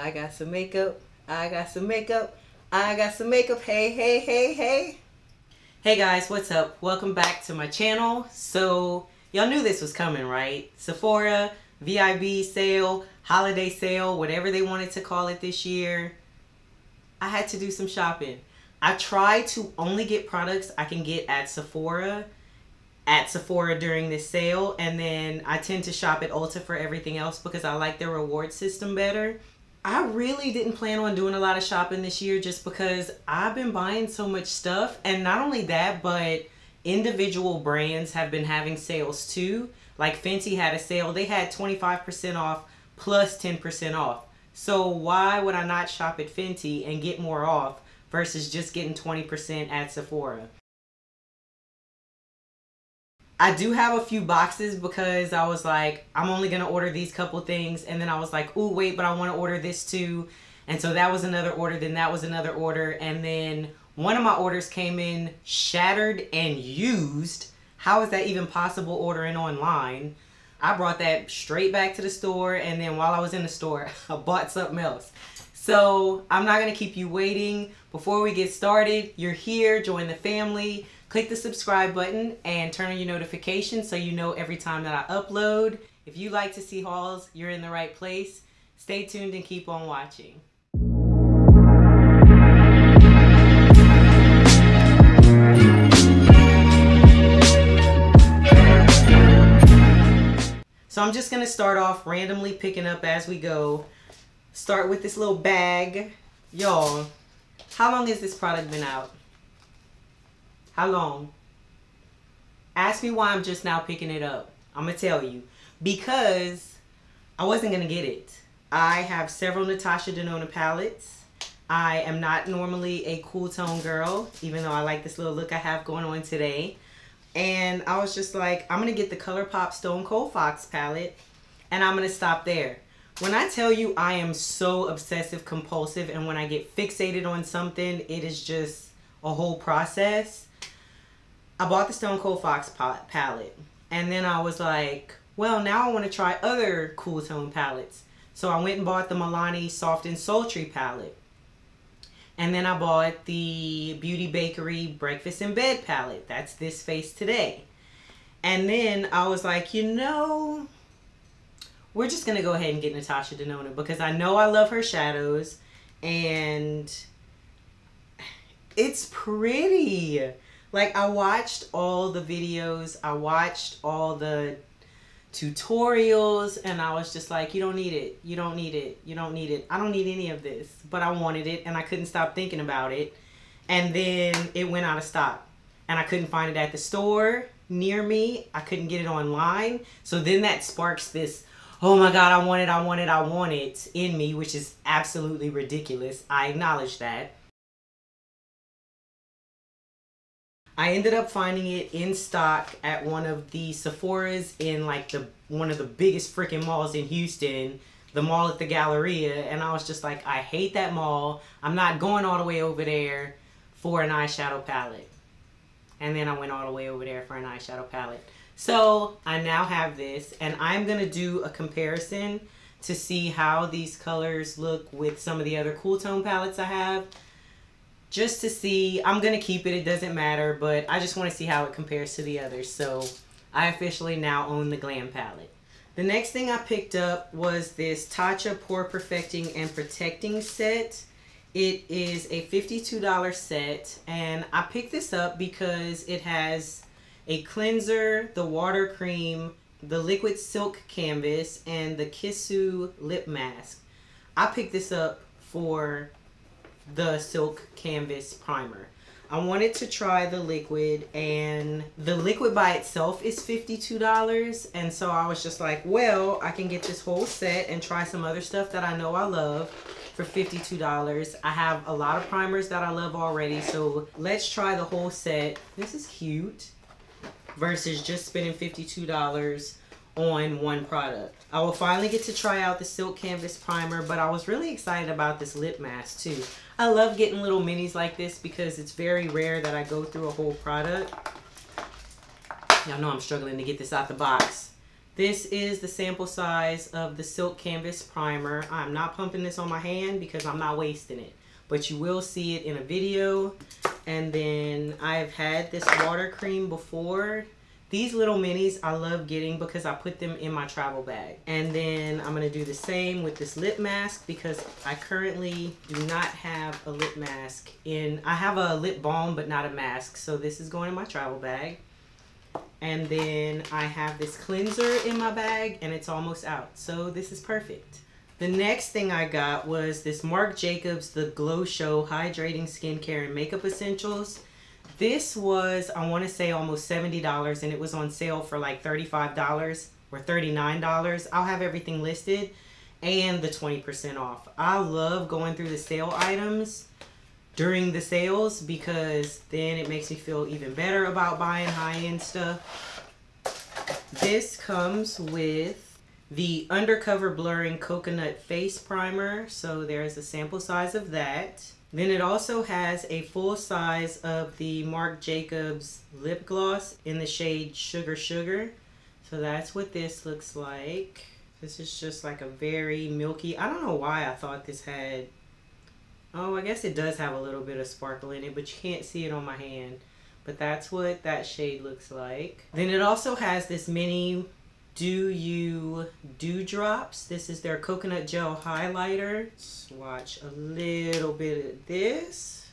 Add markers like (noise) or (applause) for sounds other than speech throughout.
I got some makeup. I got some makeup. I got some makeup. Hey, hey, hey, hey. Hey guys, what's up? Welcome back to my channel. So, y'all knew this was coming, right? Sephora, VIB sale, holiday sale, whatever they wanted to call it this year. I had to do some shopping. I try to only get products I can get at Sephora at Sephora during this sale and then I tend to shop at Ulta for everything else because I like their reward system better. I really didn't plan on doing a lot of shopping this year just because I've been buying so much stuff and not only that but individual brands have been having sales too. Like Fenty had a sale, they had 25% off plus 10% off. So why would I not shop at Fenty and get more off versus just getting 20% at Sephora? I do have a few boxes because I was like, I'm only to order these couple things. And then I was like, oh, wait, but I want to order this too. And so that was another order. Then that was another order. And then one of my orders came in shattered and used. How is that even possible ordering online? I brought that straight back to the store. And then while I was in the store, (laughs) I bought something else. So I'm not to keep you waiting. Before we get started, you're here, join the family. Click the subscribe button and turn on your notifications so you know every time that I upload. If you like to see hauls, you're in the right place. Stay tuned and keep on watching. So I'm just going to start off randomly picking up as we go. Start with this little bag. Y'all, how long has this product been out? How long? Ask me why I'm just now picking it up. I'm going to tell you. Because I wasn't going to get it. I have several Natasha Denona palettes. I am not normally a cool tone girl, even though I like this little look I have going on today. And I was just like, I'm going to get the ColourPop Stone Cold Fox palette, and I'm going to stop there. When I tell you I am so obsessive compulsive, and when I get fixated on something, it is just a whole process. I bought the Stone Cold Fox palette. And then I was like, well, now I want to try other cool tone palettes. So I went and bought the Milani Soft and Sultry palette. And then I bought the Beauty Bakery Breakfast in Bed palette. That's this face today. And then I was like, you know, we're just going to go ahead and get Natasha Denona because I know I love her shadows. And it's pretty. Like I watched all the videos, I watched all the tutorials and I was just like, you don't need it. You don't need it. You don't need it. I don't need any of this. But I wanted it and I couldn't stop thinking about it. And then it went out of stock. And I couldn't find it at the store near me. I couldn't get it online. So then that sparks this, oh my God, I want it, I want it, I want it in me, which is absolutely ridiculous. I acknowledge that. I ended up finding it in stock at one of the Sephora's in like the one of the biggest freaking malls in Houston, the mall at the Galleria, and I was just like, I hate that mall. I'm not going all the way over there for an eyeshadow palette. And then I went all the way over there for an eyeshadow palette. So I now have this, and I'm gonna do a comparison to see how these colors look with some of the other cool tone palettes I have just to see. I'm going to keep it. It doesn't matter, but I just want to see how it compares to the others. So I officially now own the Glam palette. The next thing I picked up was this Tatcha Pore Perfecting and Protecting set. It is a $52 set and I picked this up because it has a cleanser, the water cream, the liquid silk canvas, and the Kissu lip mask. I picked this up for the silk canvas primer. I wanted to try the liquid and the liquid by itself is $52 and so I was just like well I can get this whole set and try some other stuff that I know I love for $52. I have a lot of primers that I love already so let's try the whole set. This is cute versus just spending $52 on one product. I will finally get to try out the Silk Canvas Primer, but I was really excited about this lip mask too. I love getting little minis like this because it's very rare that I go through a whole product. Y'all know I'm struggling to get this out the box. This is the sample size of the Silk Canvas Primer. I'm not pumping this on my hand because I'm not wasting it. But you will see it in a video. And then I've had this water cream before. These little minis I love getting because I put them in my travel bag. And then I'm to do the same with this lip mask because I currently do not have a lip mask in. I have a lip balm but not a mask. So this is going in my travel bag. And then I have this cleanser in my bag and it's almost out. So this is perfect. The next thing I got was this Marc Jacobs The Glow Show Hydrating Skincare and Makeup Essentials. This was, I want to say almost $70 and it was on sale for like $35 or $39. I'll have everything listed and the 20% off. I love going through the sale items during the sales because then it makes me feel even better about buying high-end stuff. This comes with the Undercover Blurring Coconut Face Primer. So there's a sample size of that. Then it also has a full size of the Marc Jacobs lip gloss in the shade Sugar Sugar. So that's what this looks like. This is just like a very milky, I don't know why I thought this had Oh, I guess it does have a little bit of sparkle in it, but you can't see it on my hand. But that's what that shade looks like. Then it also has this mini Do You Dew Drops. This is their coconut gel highlighter. Swatch a little bit of this.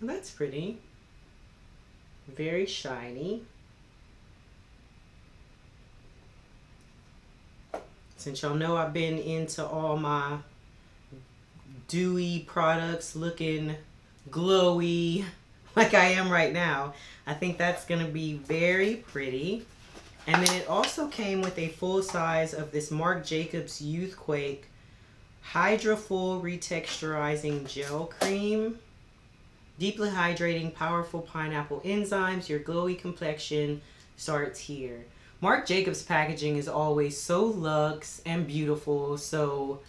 that's pretty. Very shiny. Since y'all know I've been into all my dewy products looking glowy (laughs) like I am right now. I think that's going to be very pretty. And then it also came with a full size of this Marc Jacobs Youthquake Hydra Full Retexturizing Gel Cream. Deeply hydrating, powerful pineapple enzymes. Your glowy complexion starts here. Marc Jacobs packaging is always so luxe and beautiful. So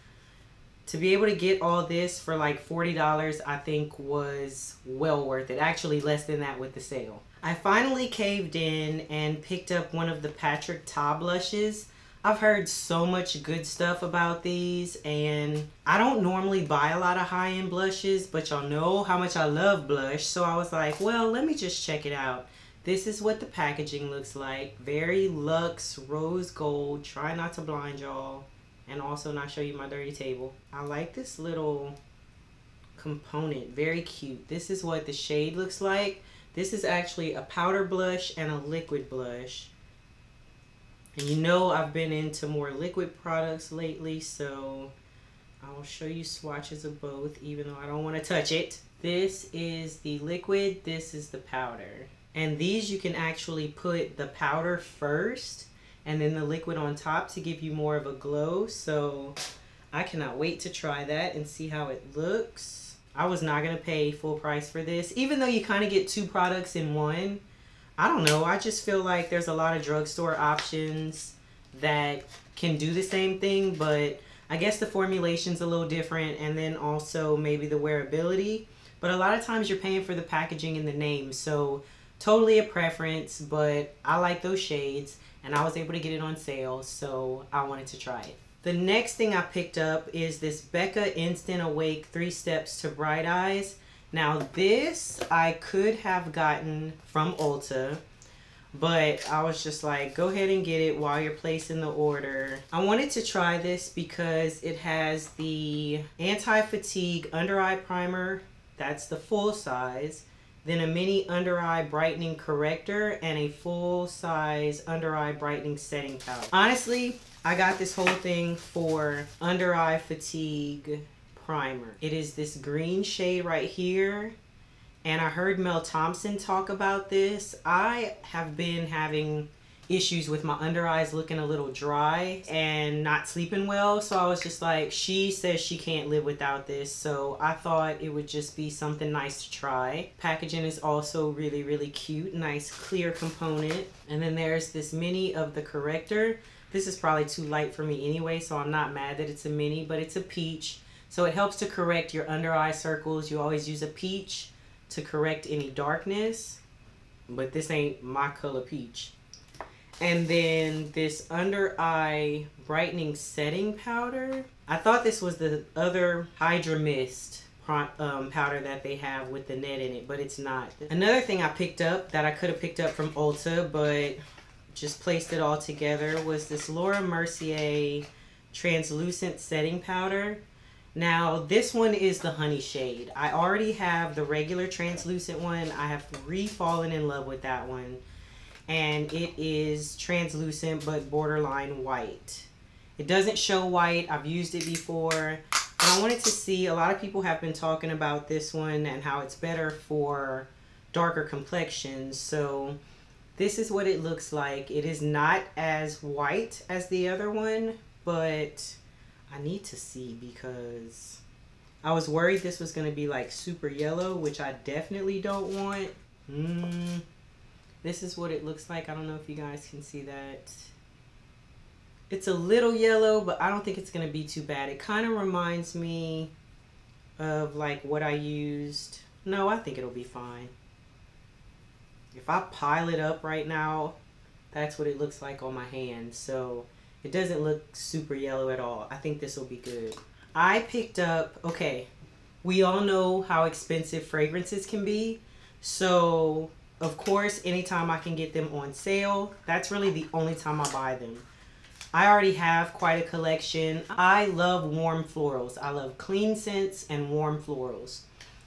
to be able to get all this for like $40 I think was well worth it. Actually less than that with the sale. I finally caved in and picked up one of the Patrick Ta blushes. I've heard so much good stuff about these and I don't normally buy a lot of high-end blushes but y'all know how much I love blush so I was like well let me just check it out. This is what the packaging looks like. Very luxe rose gold. Try not to blind y'all and also not show you my dirty table. I like this little component. Very cute. This is what the shade looks like. This is actually a powder blush and a liquid blush. And you know I've been into more liquid products lately, so I will show you swatches of both, even though I don't want to touch it. This is the liquid, this is the powder. And these you can actually put the powder first and then the liquid on top to give you more of a glow. So I cannot wait to try that and see how it looks. I was not going to pay full price for this, even though you kind of get two products in one. I don't know. I just feel like there's a lot of drugstore options that can do the same thing, but I guess the formulation's a little different and then also maybe the wearability. But a lot of times you're paying for the packaging and the name, so totally a preference, but I like those shades and I was able to get it on sale, so I wanted to try it. The next thing I picked up is this Becca Instant Awake 3 Steps to Bright Eyes. Now this I could have gotten from Ulta, but I was just like, go ahead and get it while you're placing the order. I wanted to try this because it has the anti-fatigue under eye primer. That's the full size then a mini under eye brightening corrector, and a full size under eye brightening setting powder. Honestly, I got this whole thing for under eye fatigue primer. It is this green shade right here. And I heard Mel Thompson talk about this. I have been having issues with my under eyes looking a little dry and not sleeping well. So I was just like, she says she can't live without this. So I thought it would just be something nice to try. Packaging is also really, really cute. Nice clear component. And then there's this mini of the corrector. This is probably too light for me anyway, so I'm not mad that it's a mini, but it's a peach. So it helps to correct your under eye circles. You always use a peach to correct any darkness, but this ain't my color peach. And then this under eye brightening setting powder. I thought this was the other Hydra Mist um, powder that they have with the net in it, but it's not. Another thing I picked up that I could have picked up from Ulta, but just placed it all together was this Laura Mercier translucent setting powder. Now, this one is the honey shade. I already have the regular translucent one. I have re-fallen in love with that one. And it is translucent but borderline white. It doesn't show white. I've used it before. And I wanted to see, a lot of people have been talking about this one and how it's better for darker complexions. So this is what it looks like. It is not as white as the other one, but I need to see because I was worried this was going to be like super yellow, which I definitely don't want. Mm, this is what it looks like. I don't know if you guys can see that. It's a little yellow, but I don't think it's going to be too bad. It kind of reminds me of like what I used. No, I think it'll be fine. If I pile it up right now, that's what it looks like on my hand. So it doesn't look super yellow at all. I think this will be good. I picked up, okay, we all know how expensive fragrances can be. So, of course, anytime I can get them on sale, that's really the only time I buy them. I already have quite a collection. I love warm florals. I love clean scents and warm florals.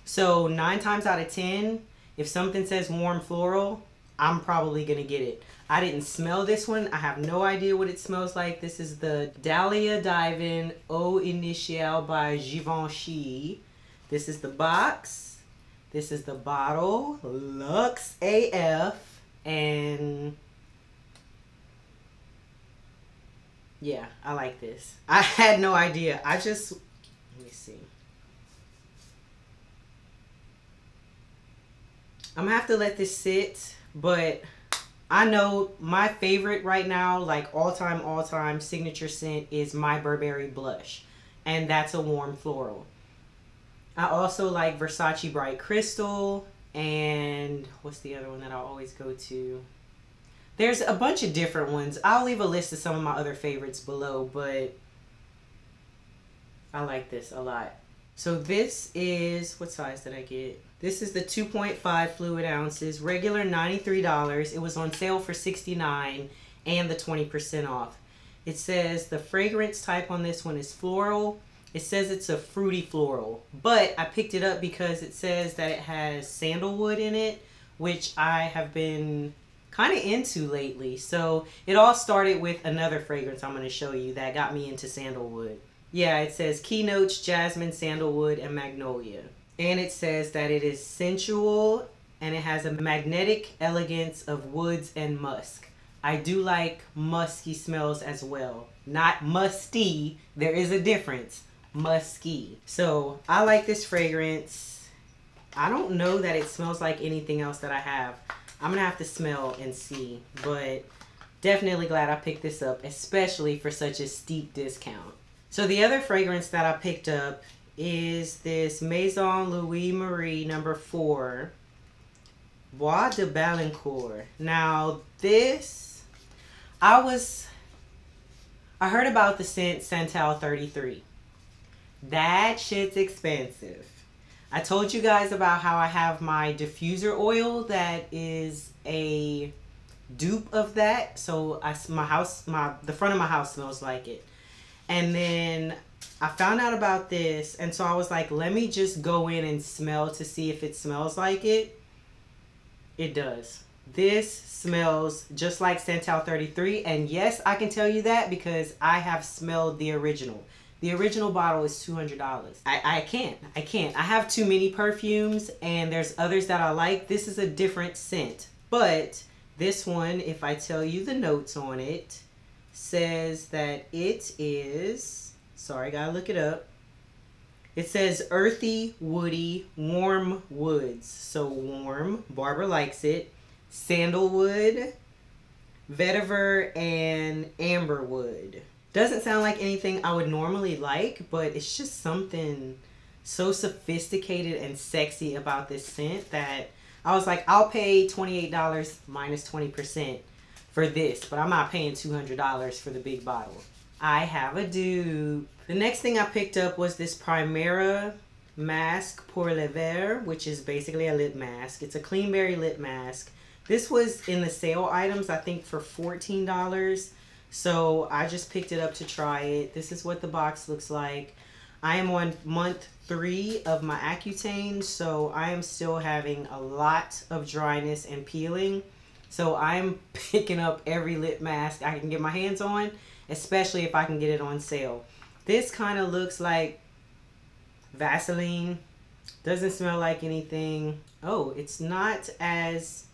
So, nine times out of 10, if something says warm floral, I'm probably to get it. I didn't smell this one. I have no idea what it smells like. This is the Dahlia Divin Eau Initiale by Givenchy. This is the box. This is the bottle. Luxe AF. And yeah, I like this. I had no idea. I just, let me see. I'm gonna have to let this sit, but I know my favorite right now, like all time, all time signature scent is my Burberry blush. And that's a warm floral. I also like Versace Bright Crystal. And what's the other one that I always go to? There's a bunch of different ones. I'll leave a list of some of my other favorites below, but I like this a lot. So this is, what size did I get? This is the 2.5 fluid ounces, regular $93. It was on sale for 69 and the 20% off. It says the fragrance type on this one is floral. It says it's a fruity floral, but I picked it up because it says that it has sandalwood in it, which I have been kind of into lately. So it all started with another fragrance I'm going to show you that got me into sandalwood. Yeah, it says keynotes, jasmine, sandalwood, and magnolia and it says that it is sensual and it has a magnetic elegance of woods and musk. I do like musky smells as well. Not musty, there is a difference. Musky. So I like this fragrance. I don't know that it smells like anything else that I have. I'm gonna have to smell and see, but definitely glad I picked this up, especially for such a steep discount. So the other fragrance that I picked up is this Maison Louis Marie number four, Bois de Balincourt. Now this, I was, I heard about the scent Santal 33. That shit's expensive. I told you guys about how I have my diffuser oil that is a dupe of that. So I, my house, my the front of my house smells like it. And then I found out about this, and so I was like, let me just go in and smell to see if it smells like it. It does. This smells just like Santal 33, and yes, I can tell you that because I have smelled the original. The original bottle is $200. I, I can't. I can't. I have too many perfumes, and there's others that I like. This is a different scent. But this one, if I tell you the notes on it, says that it is Sorry, gotta look it up. It says earthy, woody, warm woods. So warm, Barbara likes it. Sandalwood, vetiver, and amberwood. Doesn't sound like anything I would normally like, but it's just something so sophisticated and sexy about this scent that I was like, I'll pay $28 minus 20% for this, but I'm not paying $200 for the big bottle. I have a dupe. The next thing I picked up was this Primera mask pour le verre, which is basically a lip mask. It's a clean berry lip mask. This was in the sale items, I think for $14. So I just picked it up to try it. This is what the box looks like. I am on month three of my Accutane, so I am still having a lot of dryness and peeling. So I'm (laughs) picking up every lip mask I can get my hands on, especially if I can get it on sale. This kind of looks like Vaseline. Doesn't smell like anything. Oh, it's not as...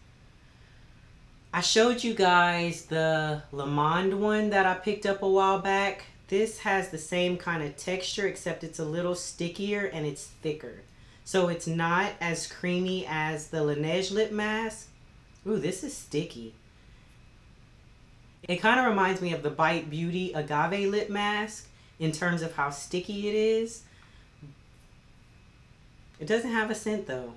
I showed you guys the Le Monde one that I picked up a while back. This has the same kind of texture except it's a little stickier and it's thicker. So it's not as creamy as the Laneige lip mask. Ooh, this is sticky. It kind of reminds me of the Bite Beauty Agave lip mask in terms of how sticky it is. It doesn't have a scent though.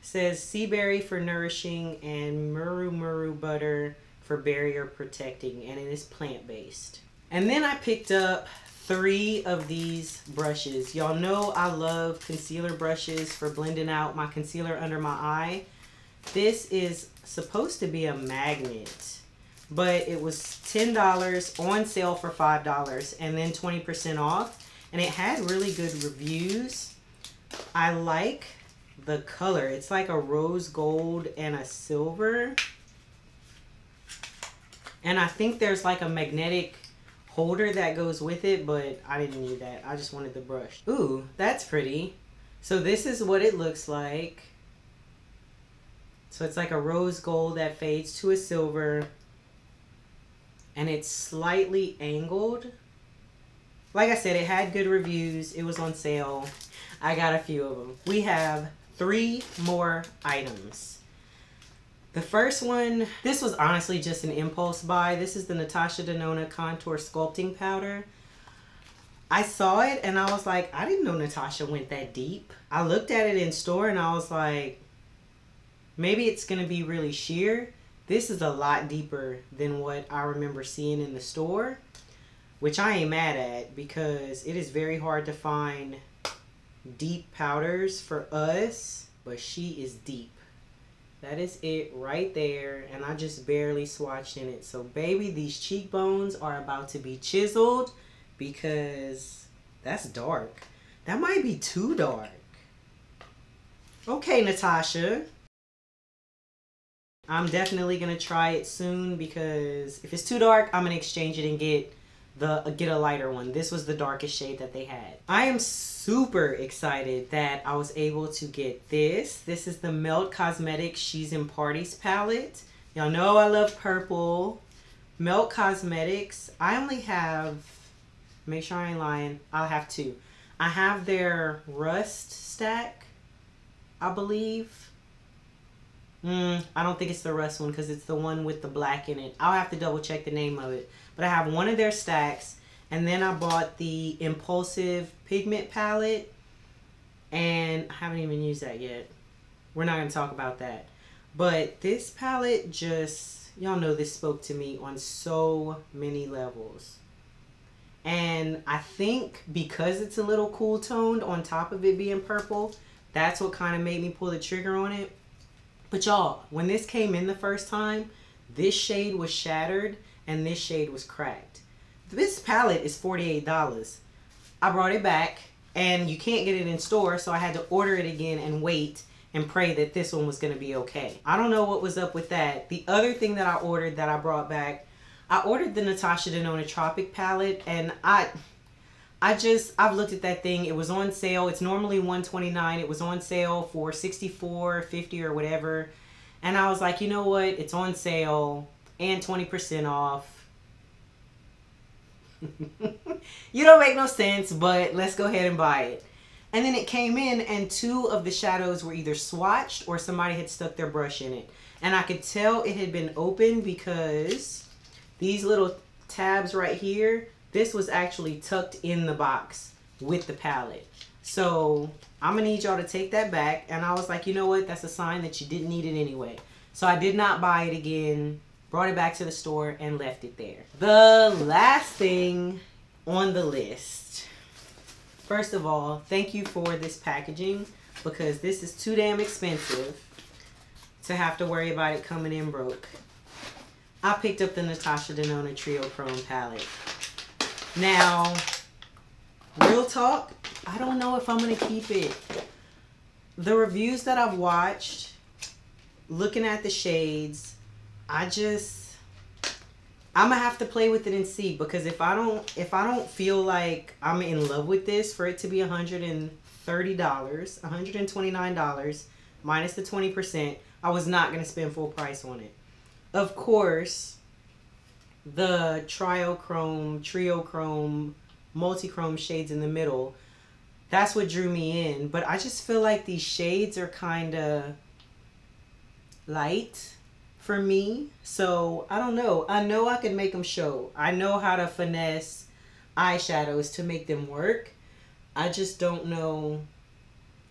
It says sea berry for nourishing and muru muru butter for barrier protecting and it is plant based. And then I picked up three of these brushes. Y'all know I love concealer brushes for blending out my concealer under my eye. This is supposed to be a magnet, but it was $10 on sale for $5 and then 20% off. And it had really good reviews. I like the color. It's like a rose gold and a silver. And I think there's like a magnetic holder that goes with it, but I didn't need that. I just wanted the brush. Ooh, that's pretty. So this is what it looks like. So it's like a rose gold that fades to a silver. And it's slightly angled. Like I said, it had good reviews. It was on sale. I got a few of them. We have three more items. The first one, this was honestly just an impulse buy. This is the Natasha Denona Contour Sculpting Powder. I saw it and I was like, I didn't know Natasha went that deep. I looked at it in store and I was like, maybe it's going to be really sheer. This is a lot deeper than what I remember seeing in the store, which I ain't mad at because it is very hard to find deep powders for us, but she is deep. That is it right there. And I just barely swatched in it. So baby, these cheekbones are about to be chiseled because that's dark. That might be too dark. Okay, Natasha. I'm definitely to try it soon because if it's too dark, I'm to exchange it and get the get a lighter one. This was the darkest shade that they had. I am super excited that I was able to get this. This is the Melt Cosmetics She's in Parties palette. Y'all know I love purple. Melt Cosmetics. I only have, make sure I ain't lying, I'll have two. I have their Rust stack, I believe. Mm, I don't think it's the Rust one because it's the one with the black in it. I'll have to double check the name of it. But I have one of their stacks. And then I bought the Impulsive Pigment Palette. And I haven't even used that yet. We're not going to talk about that. But this palette just, y'all know this spoke to me on so many levels. And I think because it's a little cool toned on top of it being purple, that's what kind of made me pull the trigger on it. But y'all, when this came in the first time, this shade was shattered and this shade was cracked. This palette is $48. I brought it back and you can't get it in store so I had to order it again and wait and pray that this one was going to be okay. I don't know what was up with that. The other thing that I ordered that I brought back, I ordered the Natasha Denona Tropic palette and I I just I've looked at that thing. It was on sale. It's normally 129. It was on sale for 64, 50 or whatever. And I was like, "You know what? It's on sale and 20% off. (laughs) you don't make no sense, but let's go ahead and buy it. And then it came in and two of the shadows were either swatched or somebody had stuck their brush in it. And I could tell it had been open because these little tabs right here, this was actually tucked in the box with the palette. So I'm gonna need y'all to take that back. And I was like, you know what? That's a sign that you didn't need it anyway. So I did not buy it again brought it back to the store, and left it there. The last thing on the list. First of all, thank you for this packaging because this is too damn expensive to have to worry about it coming in broke. I picked up the Natasha Denona Triochrome palette. Now, real talk, I don't know if I'm going to keep it. The reviews that I've watched, looking at the shades, I just I'm gonna have to play with it and see because if I don't if I don't feel like I'm in love with this for it to be $130, $129 minus the 20%, I was not gonna spend full price on it. Of course, the triochrome, triochrome, multi-chrome shades in the middle, that's what drew me in. But I just feel like these shades are kind of light for me. So I don't know. I know I can make them show. I know how to finesse eyeshadows to make them work. I just don't know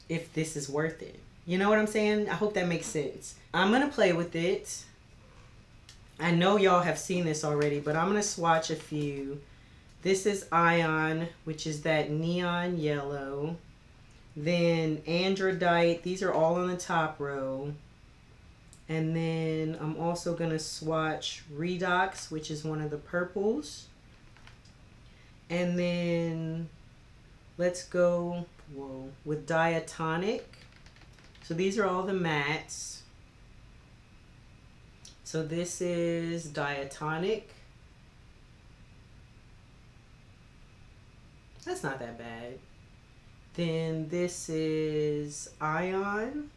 if this is worth it. You know what I'm saying? I hope that makes sense. I'm going to play with it. I know y'all have seen this already, but I'm going to swatch a few. This is Ion, which is that neon yellow. Then Andradite. These are all on the top row. And then I'm also going to swatch Redox, which is one of the purples. And then let's go whoa, with Diatonic. So these are all the mattes. So this is Diatonic. That's not that bad. Then this is Ion.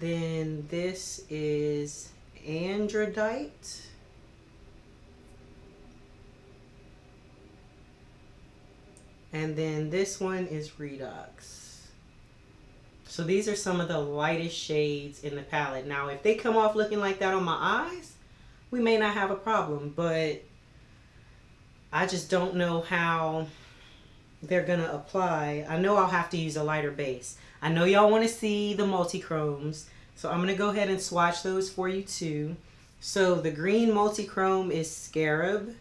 Then this is andradite. And then this one is redox. So these are some of the lightest shades in the palette. Now, if they come off looking like that on my eyes, we may not have a problem, but I just don't know how they're going to apply. I know I'll have to use a lighter base. I know y'all want to see the multi-chromes, so I'm going to go ahead and swatch those for you too. So the green multi-chrome is Scarab,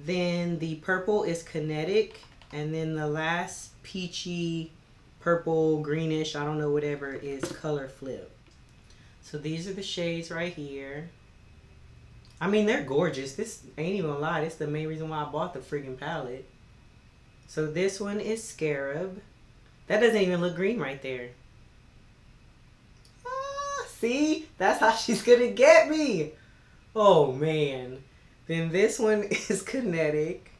then the purple is Kinetic, and then the last peachy purple greenish, I don't know whatever, is Color Flip. So these are the shades right here. I mean, they're gorgeous. This ain't even a lie. This is the main reason why I bought the freaking palette. So this one is Scarab. That doesn't even look green right there. Ah, see? That's how she's going to get me. Oh, man. Then this one (laughs) is Kinetic.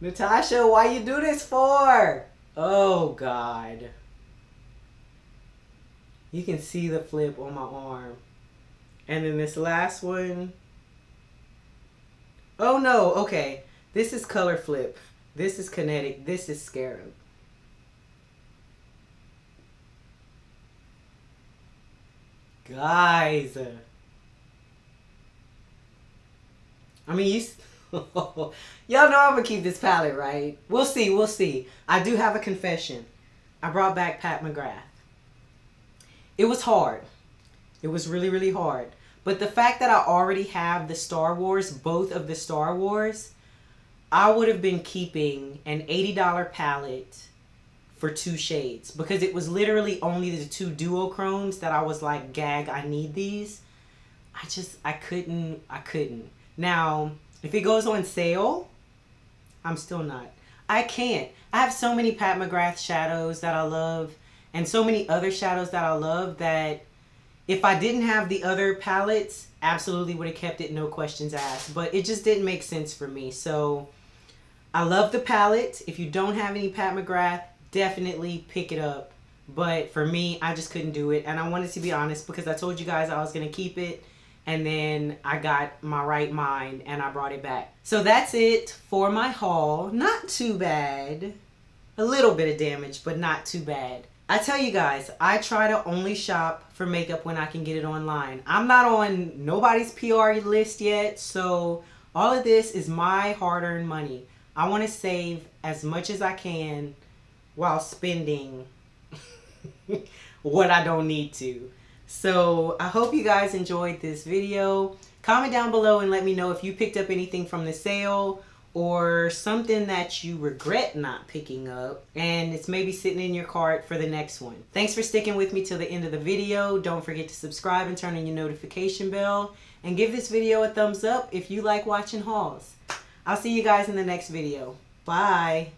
Natasha, why you do this for? Oh, God. You can see the flip on my arm. And then this last one. Oh, no. Okay. This is color flip. This is kinetic. This is scarab. Guys. I mean, you... (laughs) Y'all know I'm to keep this palette, right? We'll see. We'll see. I do have a confession. I brought back Pat McGrath. It was hard. It was really, really hard. But the fact that I already have the Star Wars, both of the Star Wars, I would have been keeping an $80 palette for two shades because it was literally only the two duochromes that I was like, gag, I need these. I just, I couldn't, I couldn't. Now, if it goes on sale, I'm still not. I can't. I have so many Pat McGrath shadows that I love and so many other shadows that I love that if I didn't have the other palettes, absolutely would have kept it, no questions asked. But it just didn't make sense for me. So I love the palette. If you don't have any Pat McGrath, definitely pick it up. But for me, I just couldn't do it. And I wanted to be honest because I told you guys I was going to keep it. And then I got my right mind and I brought it back. So that's it for my haul. Not too bad. A little bit of damage, but not too bad. I tell you guys, I try to only shop for makeup when I can get it online. I'm not on nobody's PR list yet, so all of this is my hard-earned money. I want to save as much as I can while spending (laughs) what I don't need to. So I hope you guys enjoyed this video. Comment down below and let me know if you picked up anything from the sale or something that you regret not picking up and it's maybe sitting in your cart for the next one. Thanks for sticking with me till the end of the video. Don't forget to subscribe and turn on your notification bell and give this video a thumbs up if you like watching hauls. I'll see you guys in the next video. Bye.